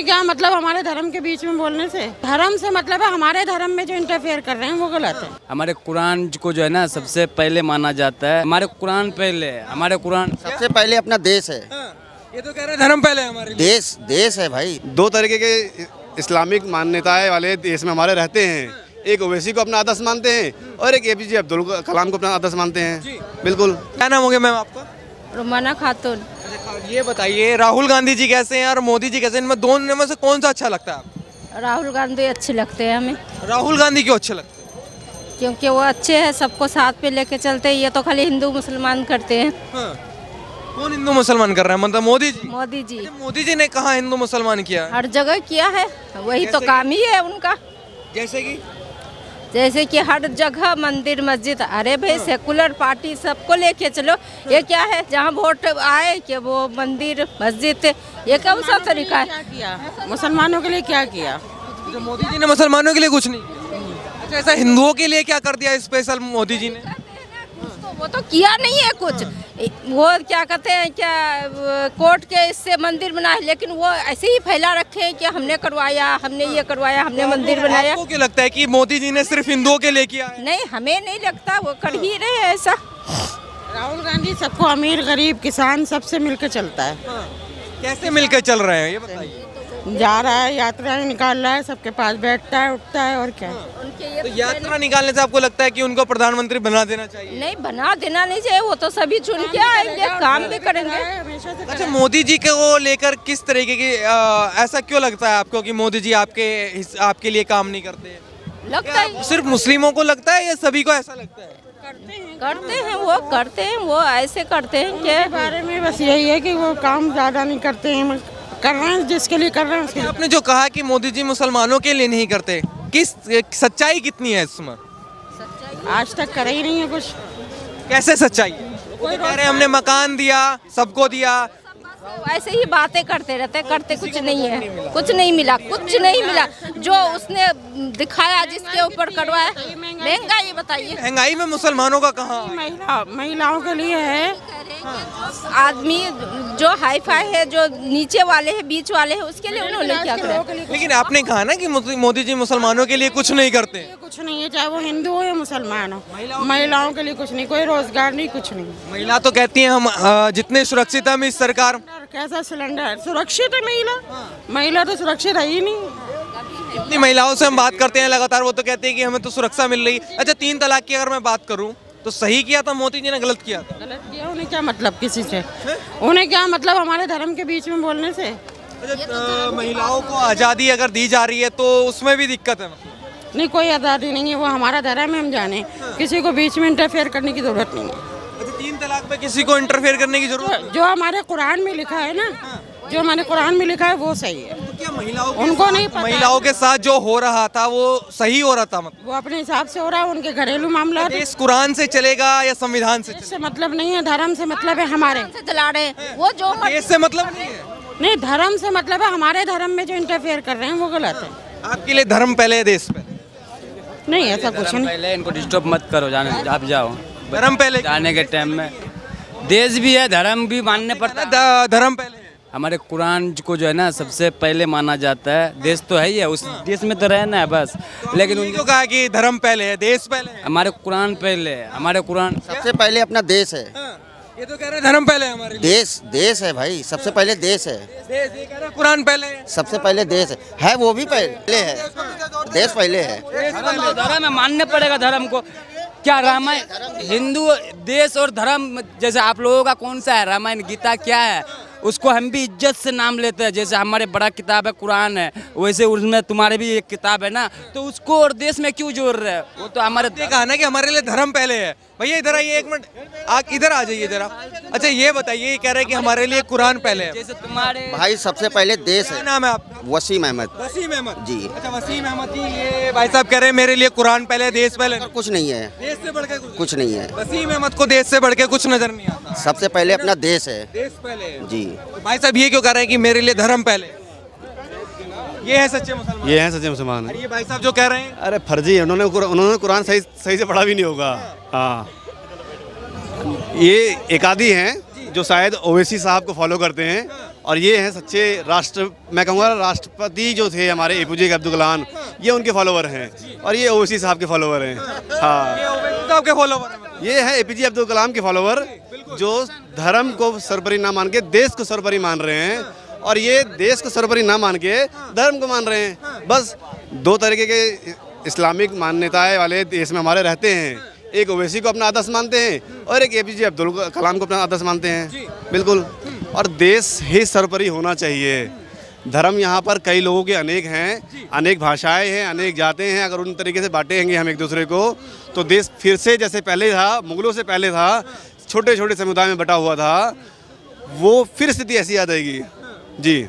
उन्हें क्या मतलब हमारे धर्म के बीच में बोलने से? धर्म से मतलब है हमारे धर्म में जो इंटरफेयर कर रहे हैं वो गलत है। हमारे कुरान को जो है ना सबसे पहले माना जाता है। हमारे कुरान पहले है हमारे कुरान सबसे पहले अपना देश है। ये तो कह रहे हैं धर्म पहले है हमारे देश देश है भाई। दो तरीके के इस्लामिक मान्यताएँ वाले देश में हमारे रहते हैं। एक ओवैसी को अपना आदर्श मानते हैं और एक एपीजे अब्दुल कलाम को अपना आदर्श मानते हैं। बिल्कुल। क्या नाम हो गया मैम आपका? रुमाना खातून। ये बताइए राहुल गांधी जी कैसे हैं और मोदी जी कैसे हैं? इनमें दोनों में से कौन सा अच्छा लगता है राहुल गांधी अच्छे लगते हैं हमें। राहुल गांधी क्यों अच्छे लगते हैं? क्योंकि वो अच्छे हैं सबको साथ पे लेके चलते हैं। ये तो खाली हिंदू मुसलमान करते हैं। हाँ। कौन हिंदू मुसलमान कर रहा है? मतलब मोदी जी? मोदी जी। अच्छा, मोदी जी ने कहा हिंदू मुसलमान किया? हर जगह किया है। वही तो काम ही है उनका। जैसे कि जैसे कि हर जगह मंदिर मस्जिद अरे भाई सेकुलर पार्टी सबको लेके चलो। ये क्या है? जहाँ वोट आए कि वो मंदिर मस्जिद ये कौन सा तरीका है? मुसलमानों के लिए क्या किया? तो मोदी जी ने मुसलमानों के लिए कुछ नहीं। किया। अच्छा ऐसा हिंदुओं के लिए क्या कर दिया स्पेशल मोदी जी ने? तो वो तो किया नहीं है कुछ। वो क्या कहते हैं क्या कोर्ट के इससे मंदिर बना है लेकिन वो ऐसे ही फैला रखे हैं कि हमने करवाया हमने ये करवाया हमने मंदिर बनाया। आपको क्या लगता है कि मोदी जी ने सिर्फ़ हिंदुओं के लिए किया है? नहीं हमें नहीं लगता वो कर ही रहे हैं ऐसा। राहुल गांधी सबको अमीर गरीब किसान सबसे मिलकर चलता है। कैसे मिलकर चल रहे हैं ये बताइए। जा रहा है यात्राएँ निकाल रहा है सबके पास बैठता है उठता है और क्या। उनके ये तो यात्रा निकालने से आपको लगता है कि उनको प्रधानमंत्री बना देना चाहिए? नहीं बना देना नहीं चाहिए वो तो सभी चुन के आएँगे काम भी करेंगे। अच्छा मोदी जी को लेकर किस तरीके की ऐसा क्यों लगता है आपको कि मोदी जी आपके आपके लिए काम नहीं करते? लगता है सिर्फ़ मुस्लिमों को लगता है या सभी को ऐसा लगता है? करते हैं। वो करते हैं वो ऐसे करते हैं के बारे में बस यही है कि वो काम ज़्यादा नहीं करते हैं कर रहे हैं जिसके लिए कर रहे हैं उसके लिए आपने जो कहा कि मोदी जी मुसलमानों के लिए नहीं करते किस सच्चाई कितनी है इसमें? आज तक कर ही नहीं है कुछ। कैसे सच्चाई है? वो तो कह रहे हमने मकान दिया सबको दिया। ऐसे ही बातें करते रहते करते कुछ नहीं है। कुछ नहीं मिला कुछ नहीं मिला। जो उसने दिखाया जिसके ऊपर करवाया महँगाई बताइए। महँगाई में मुसलमानों का कहा? महिला महिलाओं के लिए है। आदमी जो हाई फाई है जो नीचे वाले हैं बीच वाले हैं उसके लिए उन्होंने क्या करा? लेकिन आपने कहा ना कि मोदी जी मुसलमानों के लिए कुछ नहीं करते। कुछ नहीं है चाहे वो हिंदू हो या मुसलमान हो। महिलाओं के लिए कुछ नहीं कोई रोज़गार नहीं कुछ नहीं। महिला तो कहती है हम जितने सुरक्षित हम इस सरकार। कैसा सिलेंडर सुरक्षित है महिला? महिला तो सुरक्षित है ही नहीं। इतनी महिलाओं से हम बात करते हैं लगातार वो तो कहते हैं कि हमें तो सुरक्षा मिल रही अच्छा तीन तलाक की अगर मैं बात करूँ तो सही किया था मोदी जी ने गलत किया था? उन्हें क्या मतलब किसी से? उन्हें क्या मतलब हमारे धर्म के बीच में बोलने से? अच्छा अ, महिलाओं को आज़ादी अगर दी जा रही है तो उसमें भी दिक्कत है? नहीं कोई आज़ादी नहीं है वो हमारा धर्म है हम जाने। किसी को बीच में इंटरफेयर करने की ज़रूरत नहीं है। अच्छा तीन तलाक पे किसी को इंटरफेयर करने की ज़रूरत जो- हमारे कुरान में लिखा है ना जो हमारे कुरान में लिखा है वो सही है। तो क्या महिलाओं उनको नहीं पता। महिलाओं के साथ जो हो रहा था वो सही हो रहा था मतलब। वो अपने हिसाब से हो रहा है उनके घरेलू मामला है देश कुरान से चलेगा या संविधान से से मतलब नहीं है धर्म से मतलब है हमारे। से चला रहे वो जो चलेगा देश से मतलब नहीं है। नहीं धर्म से मतलब है हमारे धर्म में जो इंटरफेयर कर रहे हैं वो गलत है। आपके लिए धर्म पहले है देश पहले? नहीं ऐसा कुछ नहीं। पहले इनको डिस्टर्ब मत करो जाने आप जाओ। धर्म पहले जाने के टाइम में। देश भी है धर्म भी मानने पड़ता है। धर्म पहले है हमारे कुरान को जो है ना सबसे पहले माना जाता है। देश तो है ही है उस देश में तो रहना है बस। लेकिन उन्हीं उन को कहा कि धर्म पहले है देश पहले है। हमारे कुरान पहले है हमारे कुरान सबसे पहले अपना देश है। हाँ, ये तो कह रहे हैं धर्म पहले है हमारे देश देश है भाई सबसे पहले देश है। देश ये कह रहे हैं कुरान पहले है। सबसे पहले देश है। है वो भी पहले है। देश पहले है। धर्म तो धर्म है। मानने पड़ेगा धर्म को। क्या रामायण हिंदू देश और धर्म जैसे आप लोगों का कौन सा है? रामायण गीता क्या है? उसको हम भी इज़्ज़त से नाम लेते हैं। जैसे हमारे बड़ा किताब है, कुरान है, वैसे उसमें तुम्हारे भी एक किताब है ना तो उसको और देश में क्यों जोड़ रहे हैं? वो तो हमारे कहा ना कि हमारे लिए धर्म पहले है। भैया इधर आइए एक मिनट। आ इधर आ जाइए जरा। अच्छा ये बताइए ये कह रहे हैं कि हमारे लिए कुरान पहले है। जैसे तुम्हारे भाई सबसे पहले देश है। नाम है आपका? वसीम अहमद। वसीम अहमद? जी। अच्छा वसीम अहमद जी ये भाई साहब कह रहे हैं मेरे लिए कुरान पहले है, देश पहले कुछ नहीं है। देश से बढ़ के कुछ कुछ नहीं है। वसीम अहमद को देश से बढ़ के कुछ नज़र नहीं आता। सबसे पहले अपना देश है। देश पहले जी। भाई साहब ये क्यों कह रहे हैं कि मेरे लिए धर्म पहले? ये है सच्चे मुसलमान। ये हैं सच्चे मुसलमान। ये भाई साहब जो कह रहे हैं। अरे फर्जी है उन्होंने उन्होंने कुरान सही सही से पढ़ा भी नहीं होगा। हाँ। ये एक आदि हैं जो। शायद ओवैसी साहब को फॉलो करते हैं। और ये हैं सच्चे राष्ट्र मैं कहूँगा राष्ट्रपति जो थे हमारे ए पी अब्दुल कलाम ये उनके फॉलोवर हैं। और ये ओवैसी साहब के फॉलोवर हैं। हाँ। ये के फॉलोवर हैं। ये है एपीजे अब्दुल कलाम के फॉलोवर जो धर्म को सरपरी ना मान के देश को सरपरी मान रहे हैं। और ये देश को सर्वोपरि ना मान के धर्म को मान रहे हैं। बस दो तरीके के इस्लामिक मान्यताएँ वाले देश में हमारे रहते हैं। एक ओवैसी को अपना आदर्श मानते हैं और एक ए एपीजे अब्दुल कलाम को अपना आदर्श मानते हैं। बिल्कुल। और देश ही सर्वोपरि होना चाहिए। धर्म यहाँ पर कई लोगों के अनेक हैं अनेक भाषाएँ हैं अनेक जाते हैं। अगर उन तरीके से बांटेंगे हम एक दूसरे को तो देश फिर से जैसे पहले था मुगलों से पहले था छोटे छोटे समुदाय में बटा हुआ था वो फिर स्थिति ऐसी आ जाएगी जी।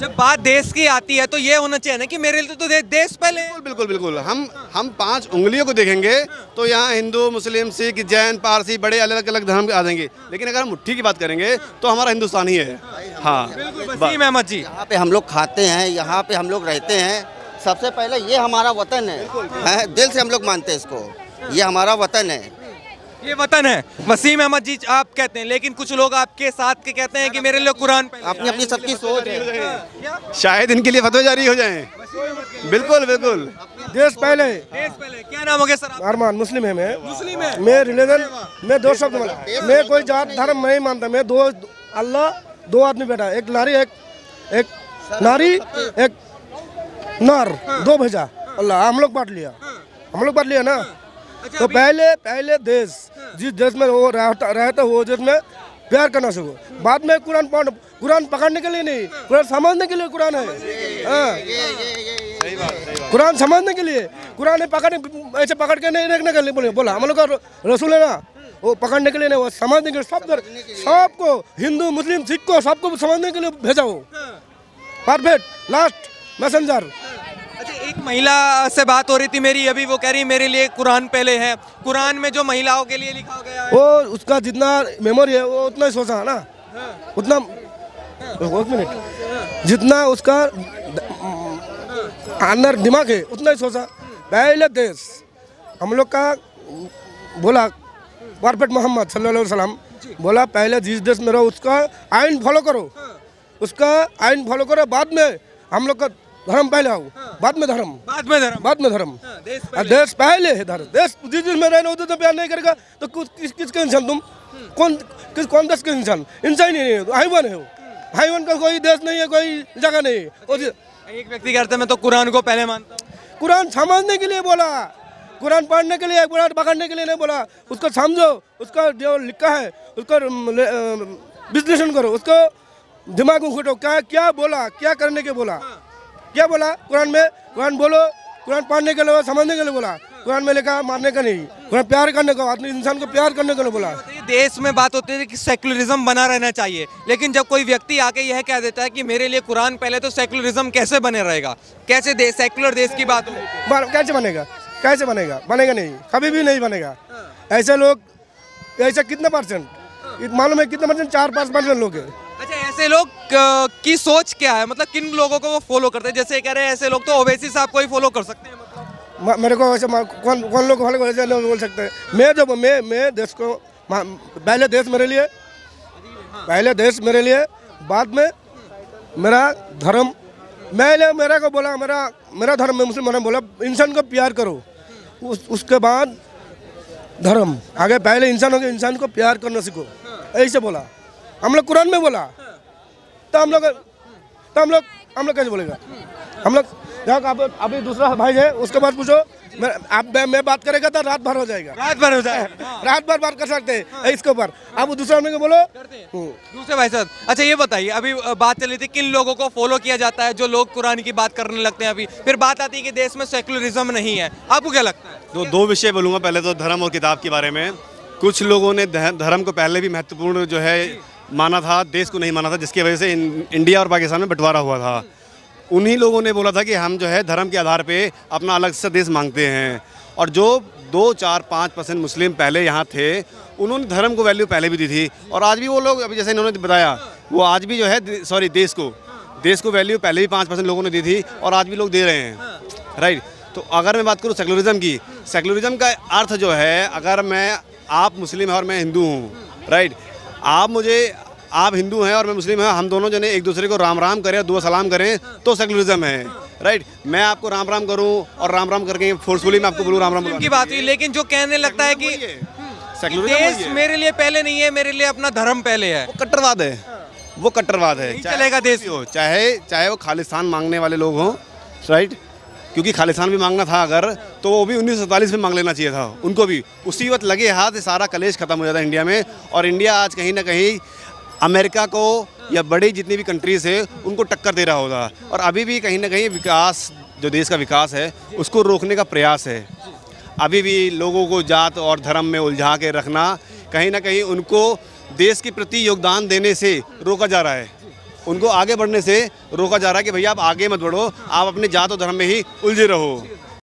जब बात देश की आती है तो ये होना चाहिए ना कि मेरे लिए तो दे, देश पहले। है। बिल्कुल बिल्कुल। हम हम पाँच उंगलियों को देखेंगे तो यहाँ हिंदू मुस्लिम सिख जैन पारसी बड़े अलग अलग धर्म आ जाएँगे। लेकिन अगर हम मुठ्ठी की बात करेंगे तो हमारा हिंदुस्तान ही। है। हाँ वसीम अहमद जी। यहाँ पे हम लोग खाते हैं यहाँ पे हम लोग रहते हैं। सबसे पहले ये हमारा वतन है, है? दिल से हम लोग मानते हैं इसको। ये हमारा वतन है। ये वतन है। वसीम अहमद जी आप कहते हैं लेकिन कुछ लोग आपके साथ के कहते हैं कि मेरे लिए कुरान अपनी अपनी सबकी सोच है। शायद इनके लिए फतवे जारी हो जाएँ। बिल्कुल बिल्कुल। देश पहले। देश पहले। क्या नाम हो गया सर अरमान मुस्लिम है मैं। मुस्लिम है। मैं रिलीजन मैं दो शब्द मैं कोई जात धर्म नहीं मानता। मैं दो अल्लाह दो आदमी बैठा। एक नारी एक एक नारी एक नार। दो भेजा। अल्लाह हम लोग बांट लिया। हम लोग बांट लिया ना? तो पहले पहले देश जिस देश में वो रहता रहता वो देश में प्यार करना सीखो बाद में कुरान पढ़ कुरान पकड़ने के लिए नहीं कुरान समझने के लिए कुरान है। हाँ। कुरान समझने के लिए कुरान ने पकड़ ऐसे पकड़ के नहीं रखने के लिए बोले बोला हम लोग का रसूल है ना वो पकड़ने के लिए नहीं वो समझने के लिए सब सबको हिंदू मुस्लिम सिख को सबको समझने के लिए भेजा वो। परफेक्ट लास्ट मैसेंजर अच्छा एक महिला से बात हो रही थी मेरी, अभी वो कह रही, मेरे लिए कुरान पहले है। कुरान में जो महिलाओं के लिए लिखा गया है। वो उसका जितना मेमोरी है, वो उतना ही सोचा है ना? उतना एक मिनट जितना उसका अंदर दिमाग है, उतना ही सोचा। पहले देश। हम लोग का बोला परफेक्ट मोहम्मद वसल्लम बोला, पहले जिस देश में रहो, उसका आइन फॉलो करो। उसका आइन फॉलो करो बाद में हम लोग का धर्म पहले आओ। बाद में धर्म। बाद में धर्म। बाद में धर्म। देश और देश पहले है धर्म। देश जिस देश में रहना उधर तो प्यार नहीं करेगा। तो कुछ किस किसके इंसान तुम? कौन किस कौन देश के इंसान? इंसान ही नहीं है हाईवन है वो। हाईवन का कोई देश नहीं है कोई जगह नहीं है। एक व्यक्ति कहता है मैं तो कुरान को पहले मानता हूँ। कुरान समझने के लिए बोला। कुरान पढ़ने के लिए कुरान पकड़ने के लिए नहीं बोला। उसको समझो उसका जो लिखा है उसका विश्लेषण करो। उसको दिमाग में घुटो क्या क्या बोला? क्या करने के बोला? क्या बोला? कुरान में कुरान बोलो कुरान पढ़ने के लिए समझने के लिए बोला। कुरान में लिखा मारने का नहीं। कुरान प्यार करने का आदमी इंसान को प्यार करने के लिए बोला। देश में बात होती है कि सेकुलरिज्म बना रहना चाहिए। लेकिन जब कोई व्यक्ति आके यह कह देता है कि मेरे लिए कुरान पहले तो सेकुलरिज्म कैसे बने रहेगा? कैसे देश सेकुलर देश की बात हो कैसे बनेगा? कैसे बनेगा? बनेगा नहीं। कभी भी नहीं बनेगा। ऐसे लोग ऐसे कितने परसेंट मालूम है कितने परसेंट चार पाँच परसेंट लोग हैं। ऐसे लोग की सोच क्या है? मतलब किन लोगों को वो फॉलो करते हैं? जैसे कह रहे हैं ऐसे लोग तो ओवैसी साहब को ही फॉलो कर सकते हैं मतलब। मेरे को ऐसे कौन कौन लोग वाले को ऐसे नहीं बोल सकते हैं। मैं जो मैं मैं देश को पहले देश मेरे लिए पहले देश मेरे लिए बाद में मेरा धर्म मैंने मेरा को बोला मेरा मेरा धर्म में मुस्लिम धर्म बोला इंसान को प्यार करो। उस, उसके बाद धर्म आगे पहले इंसानों के इंसान को प्यार करना सीखो। ऐसे बोला। हम लोग कुरान में बोला। तो हम लोग तो हम लोग हम लोग कैसे बोलेगा? हम लोग यहाँ का अभी दूसरा भाई है उसके बाद पूछो। मैं आप मैं, मैं बात करेगा तो रात भर हो जाएगा। रात भर हो जाए। रात भर बात कर सकते हैं इसके ऊपर। अब दूसरा आदमी को बोलो। हम्म। दूसरे भाई साहब अच्छा ये बताइए अभी बात चली थी किन लोगों को फॉलो किया जाता है जो लोग कुरान की बात करने लगते हैं अभी? फिर बात आती है कि देश में सेकुलरिज्म नहीं है। आपको क्या लगता है? तो दो विषय बोलूँगा पहले तो धर्म और किताब के बारे में। कुछ लोगों ने धर्म को पहले भी महत्वपूर्ण जो है माना था, देश को नहीं माना था, जिसकी वजह से इंडिया और पाकिस्तान में बंटवारा हुआ था। उन्हीं लोगों ने बोला था कि हम जो है धर्म के आधार पे अपना अलग से देश मांगते हैं। और जो दो, चार, पाँच परसेंट मुस्लिम पहले यहाँ थे, उन्होंने धर्म को वैल्यू पहले भी दी थी। और आज भी वो लोग, अभी जैसे इन्होंने बताया, वो आज भी जो है सॉरी देश को देश को वैल्यू पहले भी पाँच परसेंट लोगों ने दी थी और आज भी लोग दे रहे हैं। राइट तो अगर मैं बात करूँ सेकुलरिज्म की सेकुलरिज्म का अर्थ जो है, अगर मैं आप मुस्लिम हैं और मैं हिंदू हूँ राइट आप मुझे आप हिंदू हैं और मैं मुस्लिम हैं हम दोनों जने एक दूसरे को राम राम करें दुआ सलाम करें तो सेकुलरिज्म है राइट मैं आपको राम राम करूँ और राम राम करके फोर्सफुली मैं आपको बोलूँ राम राम की बात हुई लेकिन जो कहने लगता है कि देश मेरे लिए पहले नहीं है मेरे लिए अपना धर्म पहले है। वो कट्टरवाद है वो कट्टरवाद है। चलेगा देश। हो चाहे चाहे वो खालिस्तान मांगने वाले लोग हों राइट क्योंकि खालिस्तान भी मांगना था अगर तो वो भी उन्नीस में मांग लेना चाहिए था। उनको भी। उसी वक्त लगे हाथ, सारा कलेश खत्म हो जाता है इंडिया में। और इंडिया आज कहीं ना कहीं अमेरिका को या बड़ी जितनी भी कंट्रीज़ है, उनको टक्कर दे रहा होता और अभी भी कहीं ना कहीं विकास, जो देश का विकास है, उसको रोकने का प्रयास है। अभी भी लोगों को जात और धर्म में उलझा के रखना, कहीं ना कहीं उनको देश के प्रति योगदान देने से रोका जा रहा है। उनको आगे बढ़ने से रोका जा रहा है कि भैया आप आगे मत बढ़ो, आप अपने जात और धर्म में ही उलझे रहो।